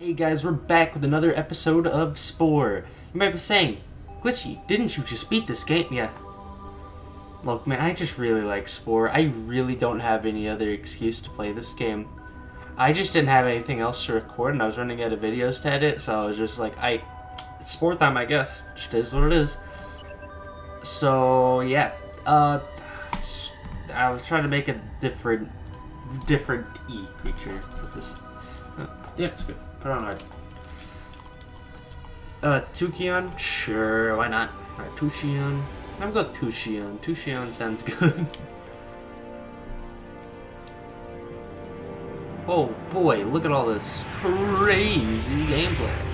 Hey guys, we're back with another episode of Spore. You might be saying, Glitchy, didn't you just beat this game? Yeah. Look, man, I just really like Spore. I really don't have any other excuse to play this game. I just didn't have anything else to record, and I was running out of videos to edit, so I was just like, I, it's Spore time, I guess. Just is what it is. So yeah, uh, I was trying to make a different, different E creature with this. Uh, yeah, it's good. Put on hard. Uh, Tukion? Sure, why not? Alright, Tushion. I'm going to Tushion. Tushion sounds good. oh boy, look at all this crazy gameplay.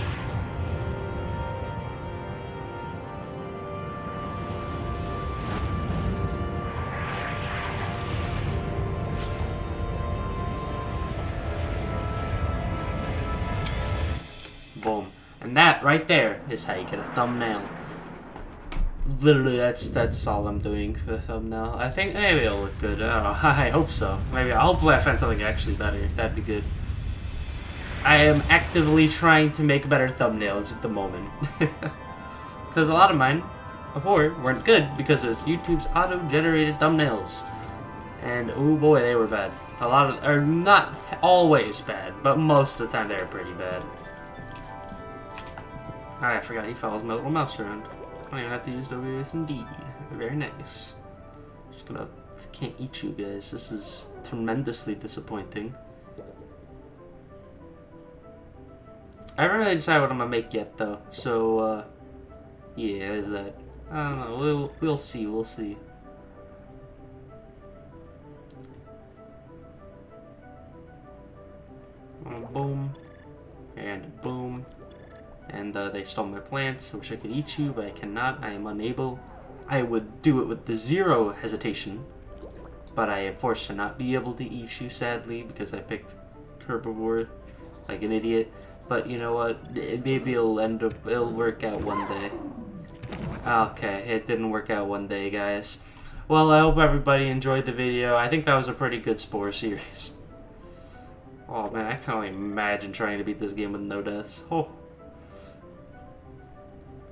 That right there is how you get a thumbnail. Literally, that's that's all I'm doing for the thumbnail. I think maybe it'll look good. I, I hope so. Maybe hopefully I find something actually better. That'd be good. I am actively trying to make better thumbnails at the moment. Because a lot of mine before weren't good because it was YouTube's auto-generated thumbnails. And oh boy, they were bad. A lot of, or not always bad, but most of the time they were pretty bad. I forgot he follows my little mouse around. I don't even have to use WSD. Very nice. Just gonna can't eat you guys. This is tremendously disappointing. I haven't really decided what I'm gonna make yet though. So uh yeah, is that. I don't know. We'll we'll see, we'll see. Boom. And boom and uh, they stole my plants. I wish I could eat you, but I cannot. I am unable. I would do it with the zero hesitation, but I am forced to not be able to eat you, sadly, because I picked herbivore like an idiot. But you know what? It, maybe it'll end up, it'll work out one day. Okay, it didn't work out one day, guys. Well, I hope everybody enjoyed the video. I think that was a pretty good Spore series. Oh man, I can only imagine trying to beat this game with no deaths. Oh.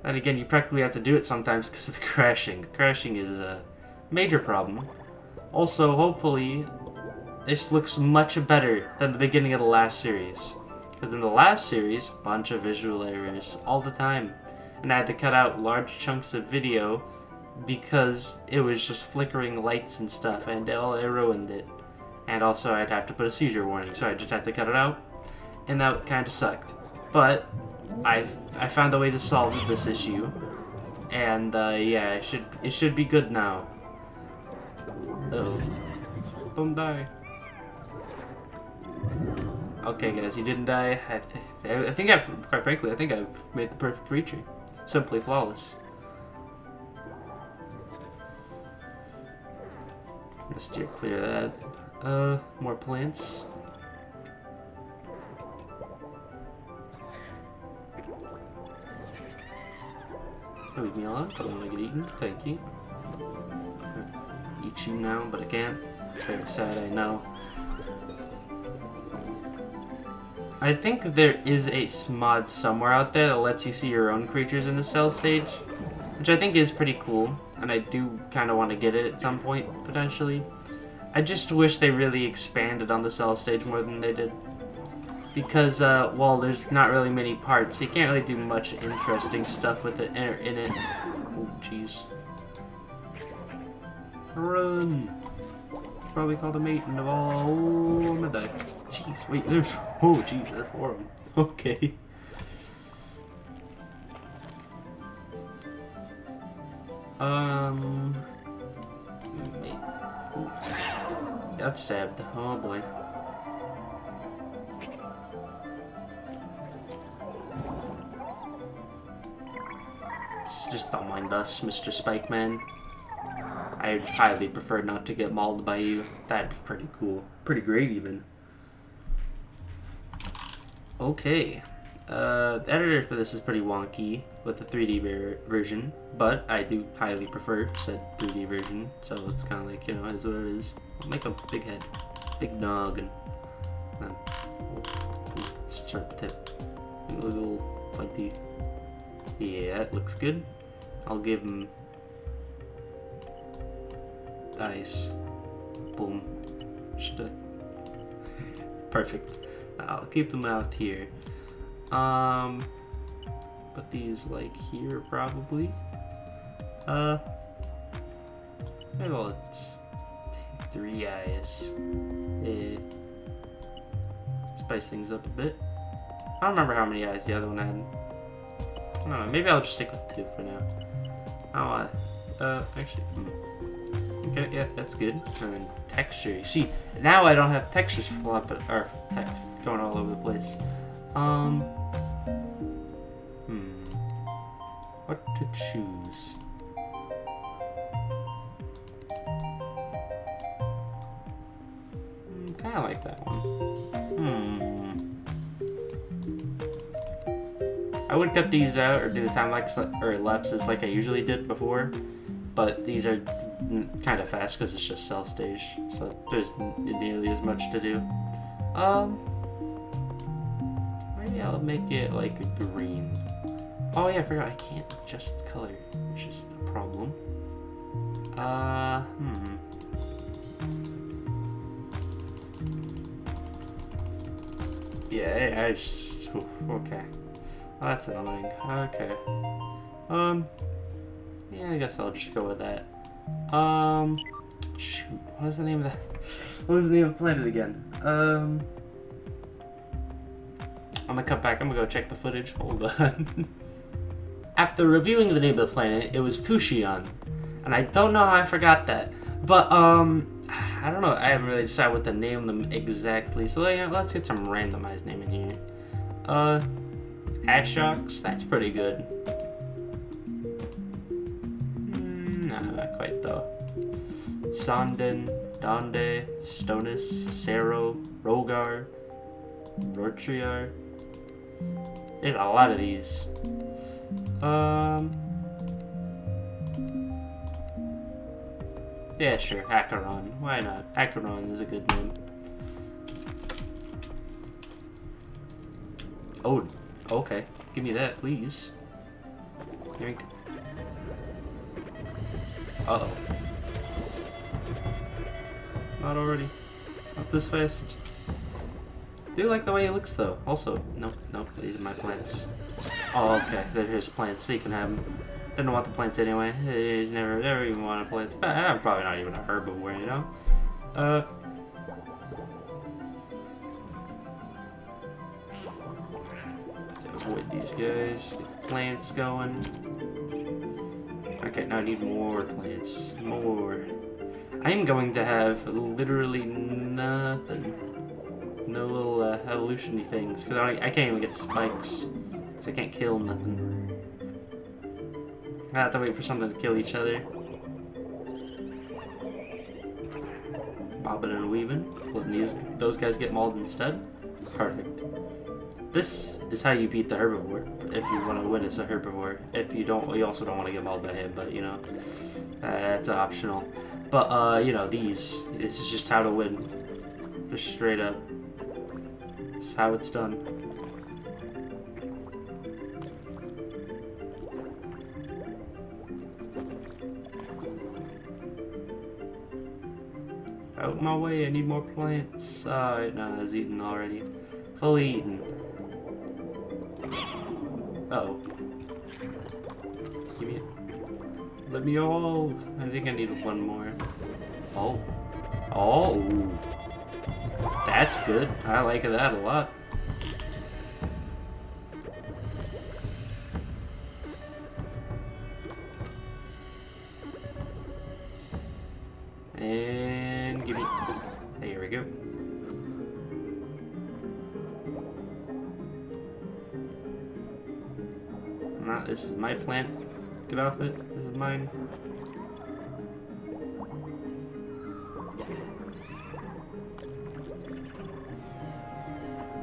And again, you practically have to do it sometimes because of the crashing. Crashing is a major problem. Also, hopefully, this looks much better than the beginning of the last series. Because in the last series, bunch of visual errors all the time. And I had to cut out large chunks of video because it was just flickering lights and stuff, and it, it ruined it. And also, I'd have to put a seizure warning, so I just had to cut it out. And that kind of sucked. But I've I found a way to solve this issue, and uh, yeah, it should it should be good now. Oh, don't die. Okay, guys, he didn't die. I, th I think I've quite frankly, I think I've made the perfect creature, simply flawless. Let's steer clear of that. Uh, more plants. Leave me alone. I don't want to get eaten. Thank you. Eat you now, but I can't. Very sad, I know. I think there is a mod somewhere out there that lets you see your own creatures in the cell stage, which I think is pretty cool, and I do kind of want to get it at some point, potentially. I just wish they really expanded on the cell stage more than they did because uh, well there's not really many parts. You can't really do much interesting stuff with it in it. Oh jeez. Run. Probably call the maiden of all oh, I'm gonna die jeez wait there's oh jeez there's four of them okay. Um got stabbed. Oh boy Just don't mind us, Mr. Spikeman. I'd highly prefer not to get mauled by you. That'd be pretty cool. Pretty great, even. Okay. Uh, editor for this is pretty wonky with the 3D ver version, but I do highly prefer said 3D version, so it's kind of like, you know, is what it is. I'll make a big head, big nog, and, and sharp tip. A little pointy. Yeah, that looks good. I'll give him ice. Boom. Shoulda. Perfect. I'll keep the mouth here. Um, put these like here probably. Uh, well, it's three eyes. Eh, spice things up a bit. I don't remember how many eyes the other one had. I don't know. Maybe I'll just stick with two for now. Oh, want. Uh, actually. Hmm. Okay, yeah, that's good. And then texture. You see, now I don't have textures flopping or text going all over the place. Um. Hmm. What to choose? I would cut these out or do the time lapse or lapses like I usually did before, but these are kind of fast because it's just cell stage, so there's nearly as much to do. Um, maybe I'll make it like a green. Oh yeah, I forgot I can't adjust color, which is the problem. Uh, hmm. Yeah, I just okay. Oh, that's annoying. Okay. Um. Yeah, I guess I'll just go with that. Um. Shoot. What was the name of that? What was the name of the planet again? Um. I'm gonna cut back. I'm gonna go check the footage. Hold on. After reviewing the name of the planet, it was Tushion, and I don't know how I forgot that. But um, I don't know. I haven't really decided what to name them exactly. So yeah, let's get some randomized name in here. Uh, Ashox. That's pretty good. Mm, nah, not quite though. Sanden, Donde, Stonus, Sero, Rogar, Rortriar. There's a lot of these. Um. Yeah, sure, Acarron. Why not? Acarron is a good name. Oh, okay. Give me that, please. Yoink. Uh-oh. Not already. Not this fast. Do like the way it looks, though. Also, nope, nope, these are my plants. Oh, okay, they're his plants, so you can have them. Didn't want the plants anyway. They never, never even want a plant. I'm probably not even a herbivore, you know? Uh, avoid these guys. Get the plants going. Okay, now I need more plants. More. I am going to have literally nothing. No little uh, things. Because I, I can't even get spikes. Because I can't kill nothing. I have to wait for something to kill each other. Bobbing and weaving. Letting these, those guys get mauled instead. Perfect. This is how you beat the herbivore. If you want to win as a herbivore. If you don't, you also don't want to get mauled by him, but you know, that's optional. But, uh, you know, these, this is just how to win. Just straight up. It's how it's done. Out my way, I need more plants. Uh, no, I was eaten already. Fully eaten. Uh oh. Give me it. Let me all. I think I need one more. Oh. Oh. That's good. I like that a lot. And give me. There we go. This is my plant. Get off it. This is mine.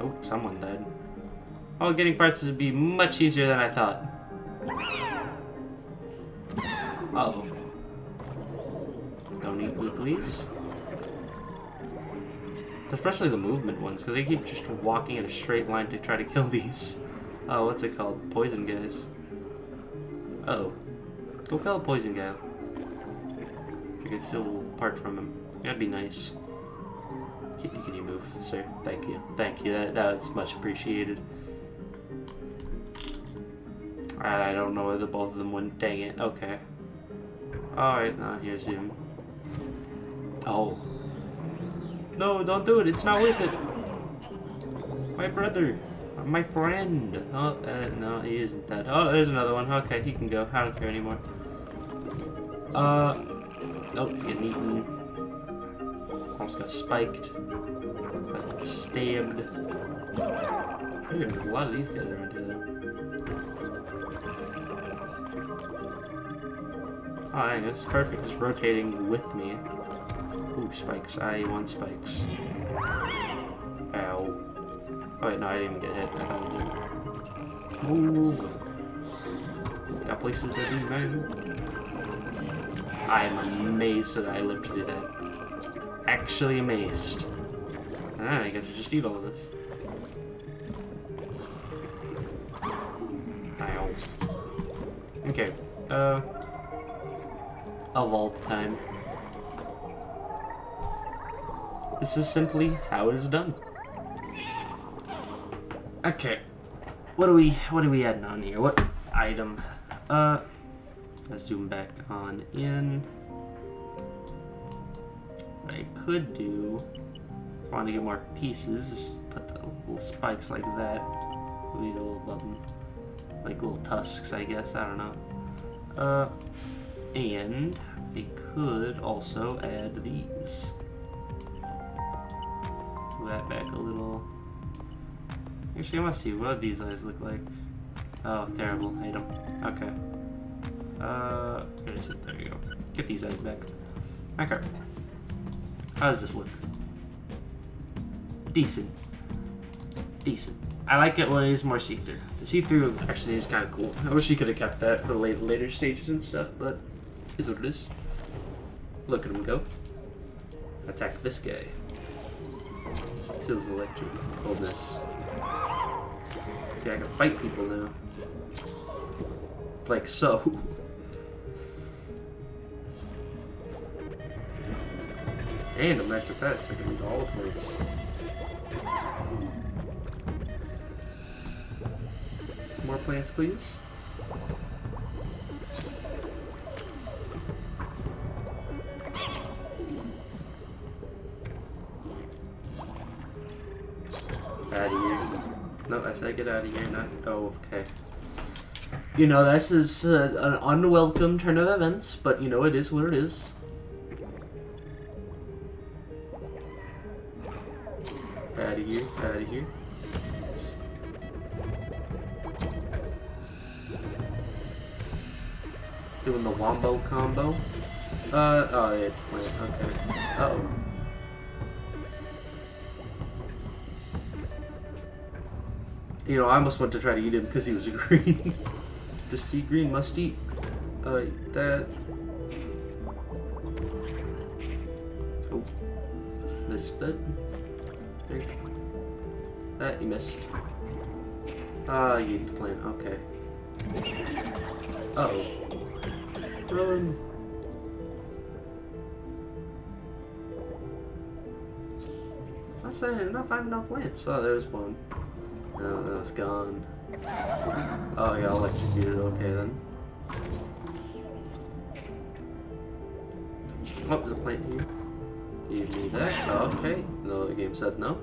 Oh, someone died. Oh, getting parts would be much easier than I thought. Uh oh Don't eat me, please. Especially the movement ones, because they keep just walking in a straight line to try to kill these. Oh, what's it called? Poison guys. Uh oh. Go kill poison guy. You can steal part from him. That'd be nice. Can, can you move, sir? Thank you. Thank you. That, that's much appreciated. Alright, I don't know whether both of them went. Dang it. Okay. Alright, now here's him. Oh. No, don't do it. It's not worth it. My brother. My friend. Oh, uh, no, he isn't dead. Oh, there's another one. Okay, he can go. I don't care anymore. Uh. Oh, he's getting eaten. Almost got spiked. Got stabbed. A lot of these guys around here, though. Oh, dang, this is perfect. It's rotating with me. Ooh, spikes. I want spikes. Wait, no, I didn't even get hit. I thought I did. Ooh. Got places to do, man. I am amazed that I lived do that. Actually amazed. Ah, I get to just eat all of this. Ow. Okay. Uh evolve time. This is simply how it is done. Okay. What are we what are we adding on here? What item? Uh let's zoom back on in. What I could do if I want to get more pieces, just put the little spikes like that. These little button like little tusks, I guess, I don't know. Uh and I could also add these. Move that back a little. Actually, I want to see what these eyes look like. Oh, terrible. Hate them. Okay. Uh, where is it? There you go. Get these eyes back. Okay. How does this look? Decent. Decent. I like it when it's more see-through. The see-through actually is kind of cool. I wish you could have kept that for the later, later stages and stuff, but is what it is. Look at him go. Attack this guy. Feels electric. Coldness. Yeah, I can fight people now. Like so. And a master test. I can read all the points. More plants, please. No, I said get out of here, not. Oh, okay. You know, this is uh, an unwelcome turn of events, but you know, it is what it is. You know, I almost went to try to eat him because he was a green. Just eat green, must eat. Uh, that. Oh. Missed it. Think. That, you missed. Ah, you eat the plant, okay. Uh oh. Run! I'm saying, I'm not finding no plants. Oh, there's one. No, no, it's gone. Oh, yeah, electrocuted. Okay, then. Oh, there's a plant here. You need that? Okay. No, the game said no.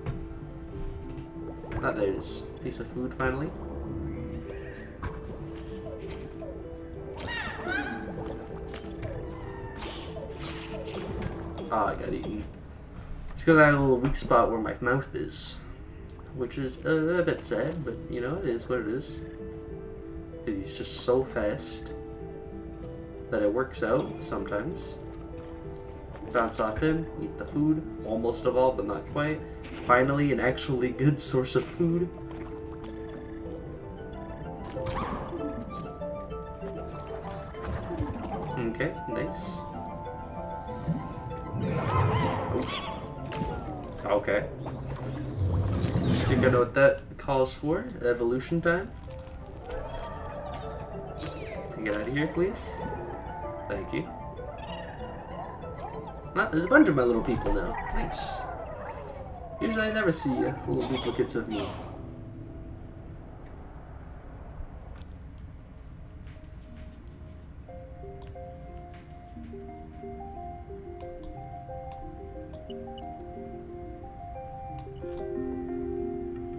Ah, there's a piece of food, finally. Ah, oh, I got eaten. It's got that little weak spot where my mouth is which is a, bit sad, but you know, it is what it is. Because He's just so fast that it works out sometimes. Bounce off him, eat the food, almost of all, but not quite. Finally, an actually good source of food. Okay, nice. Okay. Think I know what that calls for? Evolution time? Get out of here, please. Thank you. Not, there's a bunch of my little people now. Nice. Usually I never see uh, little duplicates of me.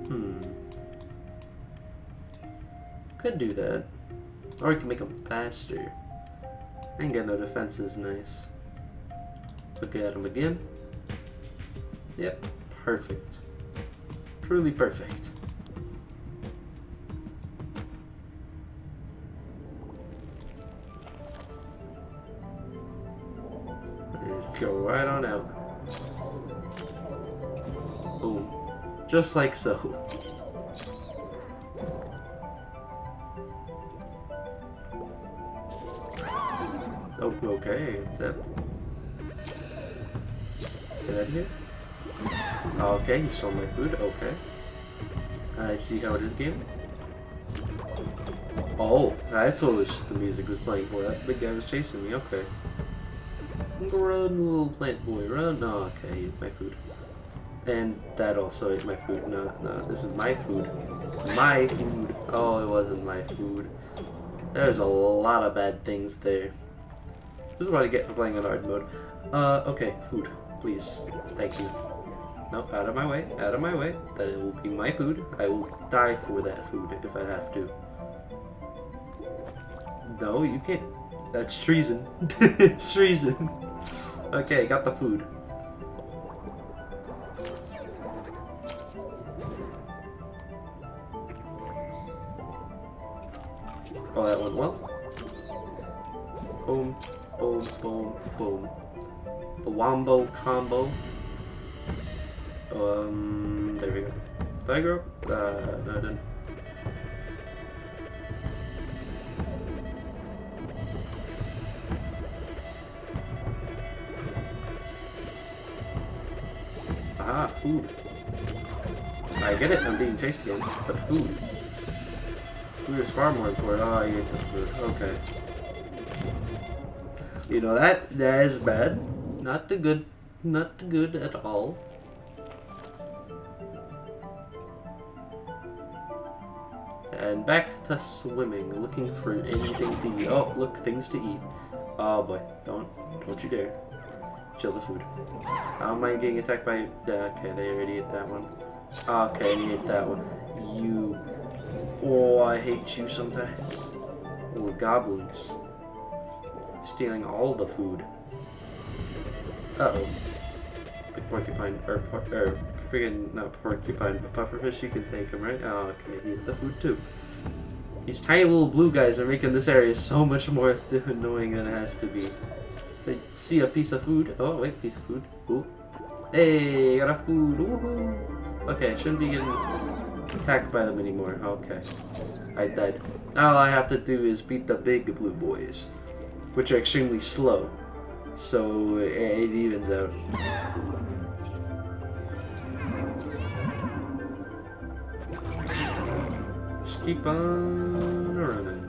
Hmm. Could do that. Or we can make them faster. And get no defense is nice. Look at him again. Yep, perfect. Truly perfect. Go right on out. Just like so. Oh, okay, accept. Get out of here. Okay, he stole my food, okay. I see how it is game. Oh, I was the music was playing for. That big guy was chasing me, okay. Run, little plant boy, run. No, okay, my food. And that also ate my food. No, no, this is my food. My food. Oh, it wasn't my food. There's a lot of bad things there. This is what I get for playing on hard mode. Uh, okay, food, please. Thank you. No, out of my way, out of my way. That it will be my food. I will die for that food if I have to. No, you can't. That's treason. it's treason. Okay, got the food. Oh, that went well. Boom, boom, boom, boom. The wombo combo. Um, there we go. Did I grow up? Uh, no, I didn't. Ah, food. I get it, I'm being chased again, but food. Food is far more important. Oh, I ate the food. Okay. You know, that, that is bad. Not the good, not the good at all. And back to swimming, looking for anything to eat. Oh, look, things to eat. Oh boy, don't, don't you dare. Chill the food. I don't mind getting attacked by, okay, they already ate that one. Okay, I ate that one. You, oh, I hate you sometimes. Little goblins. Stealing all the food. Uh-oh. The porcupine, or, friggin', not porcupine, but pufferfish, you can take him, right? Oh, okay, he ate the food too. These tiny little blue guys are making this area so much more annoying than it has to be. They see a piece of food. Oh, wait, piece of food. Ooh. Hey, got a food. Woohoo. Okay, shouldn't be getting attacked by them anymore. Okay. I died. Now all I have to do is beat the big blue boys, which are extremely slow. So it evens out. Just keep on running.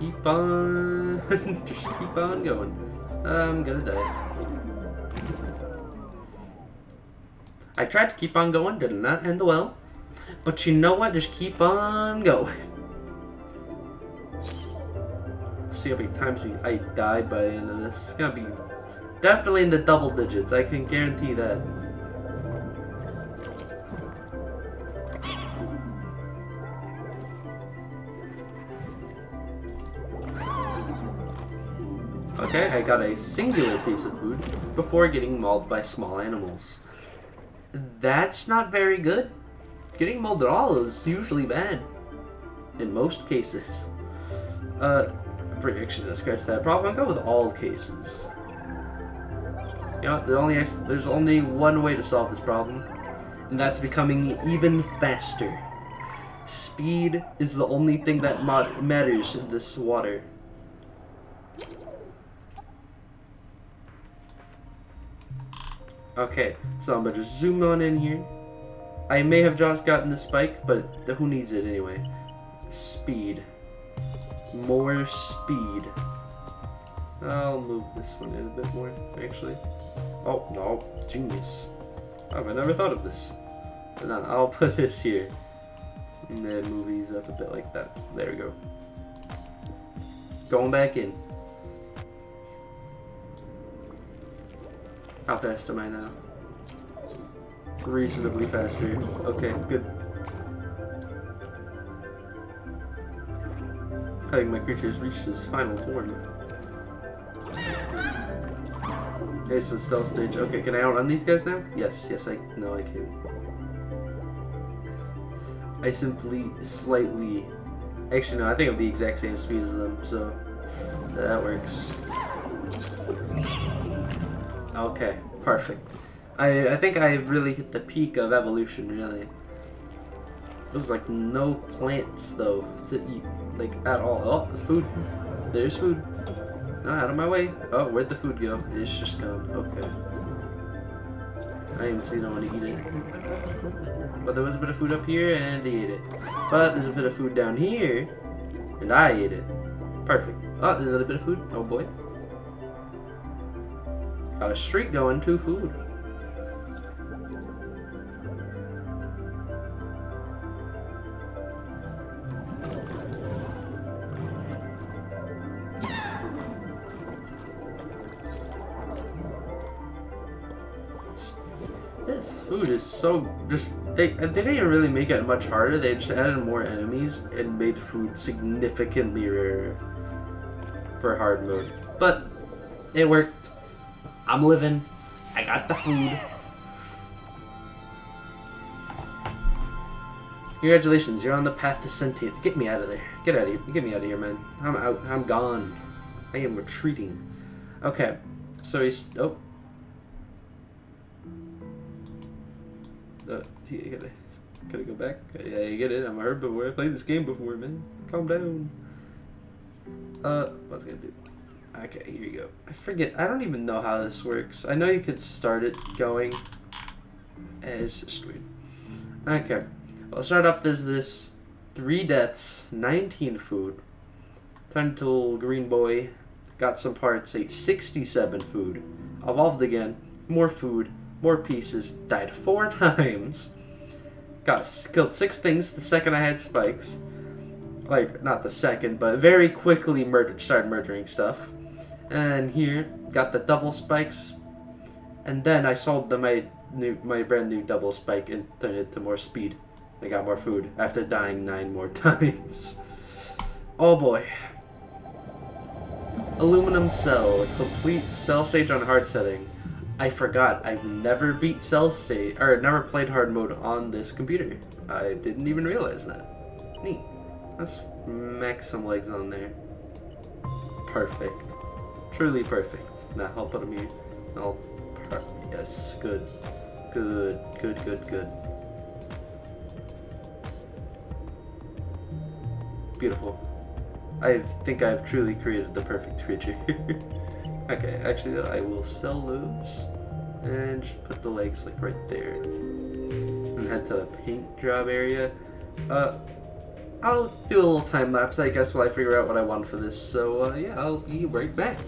Keep on, just keep on going. Um, I'm gonna die. I tried to keep on going, did not end well. But you know what? Just keep on going. See how many times we, I died by the end of this. It's gonna be definitely in the double digits. I can guarantee that. Got a singular piece of food before getting mauled by small animals. That's not very good. Getting mauled at all is usually bad. In most cases. Uh, actually to scratch that problem. Go with all cases. You know, the only there's only one way to solve this problem, and that's becoming even faster. Speed is the only thing that matters in this water. Okay, so I'm gonna just zoom on in here. I may have just gotten the spike, but who needs it anyway? Speed. More speed. I'll move this one in a bit more, actually. Oh, no. Genius. Oh, I never thought of this. And then I'll put this here. And then move these up a bit like that. There we go. Going back in. How fast am I now? Reasonably faster. Okay, good. I think my creature has reached its final form. Okay, so it's stealth stage. Okay, can I outrun these guys now? Yes, yes, I no, I can. I simply slightly. Actually, no, I think I'm the exact same speed as them, so that works. Okay, perfect. I I think I really hit the peak of evolution, really. There's like no plants though to eat, like at all. Oh, the food. There's food. No, out of my way. Oh, where'd the food go? It's just gone. Okay. I didn't see no one eat it. But there was a bit of food up here, and they ate it. But there's a bit of food down here, and I ate it. Perfect. Oh, there's another bit of food. Oh boy. Uh, Got a streak going, two food. This food is so just they they didn't really make it much harder. They just added more enemies and made food significantly rarer for hard mode. But it worked. I'm living. I got the food. Congratulations, you're on the path to sentient. Get me out of there. Get out of here. Get me out of here, man. I'm out. I'm gone. I am retreating. Okay. So he's. Oh, Uh, gotta, gotta go back. Yeah, you get it. I'm a herbivore. I played this game before, man. Calm down. Uh, what's gonna do? Okay, here you go. I forget. I don't even know how this works. I know you could start it going. Eh, it's just weird. Okay. I'll start up There's this three deaths, 19 food. Turned to little green boy. Got some parts, ate 67 food. Evolved again, more food, more pieces, died four times, got killed six things the second I had spikes. Like, not the second, but very quickly murdered, started murdering stuff. And here, got the double spikes, and then I sold the, my new, my brand new double spike and turned it to more speed. I got more food after dying nine more times. Oh boy. Aluminum cell, complete cell stage on hard setting. I forgot. I've never beat Cell Stage, or never played hard mode on this computer. I didn't even realize that. Neat. Let's max some legs on there. Perfect. Truly perfect. Now I'll put them here. I'll. Yes, good. Good, good, good, good. Beautiful. I think I've truly created the perfect creature. Okay, actually I will sell those and just put the legs like right there and head to the paint job area. Uh, I'll do a little time lapse I guess while I figure out what I want for this. So uh, yeah, I'll be right back.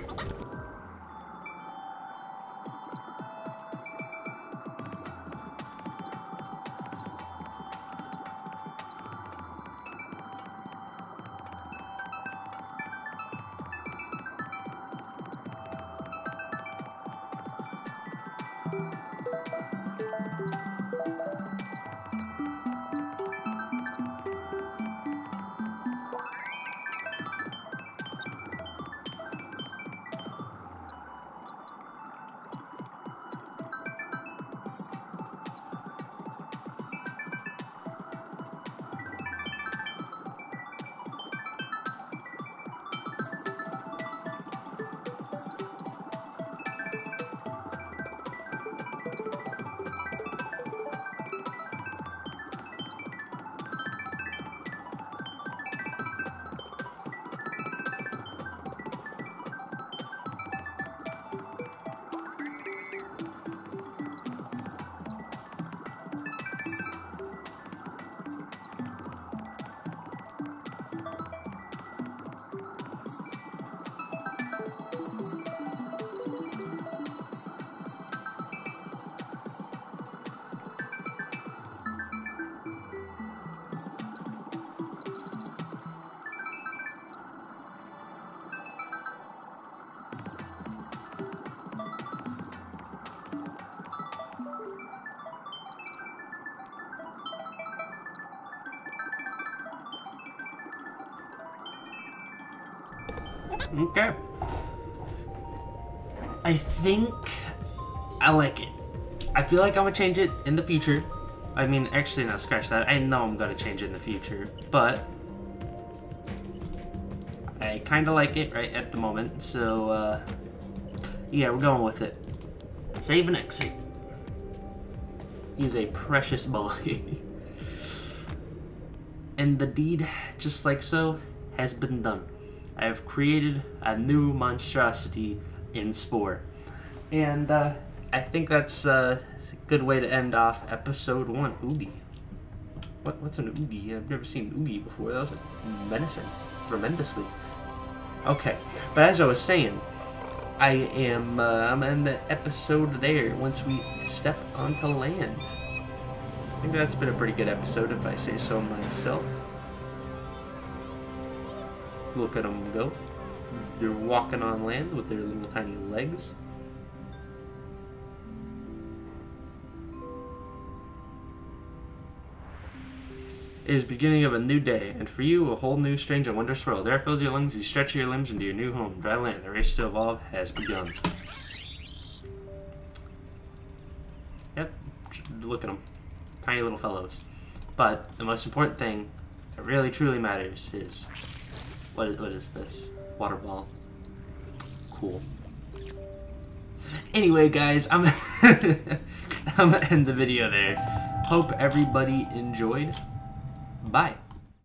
Okay. I think I like it. I feel like I'm gonna change it in the future. I mean, actually, not scratch that. I know I'm gonna change it in the future, but I kind of like it right at the moment. So, uh, yeah, we're going with it. Save and exit. He's a precious boy. and the deed, just like so, has been done. I have created a new monstrosity in Spore. And uh, I think that's uh, a good way to end off episode one. Oogie. What, what's an Oogie? I've never seen Oogie before. That was menacing. Tremendously. Okay, but as I was saying, I am uh, I'm in the episode there once we step onto land. I think that's been a pretty good episode if I say so myself. Look at them go. They're walking on land with their little tiny legs. It is beginning of a new day, and for you, a whole new, strange, and wondrous world. Air fills your lungs, you stretch your limbs into your new home. Dry land, the race to evolve has begun. Yep, look at them. Tiny little fellows. But the most important thing that really truly matters is what is, what is this? Water ball. Cool. Anyway, guys, I'm I'm gonna end the video there. Hope everybody enjoyed. Bye.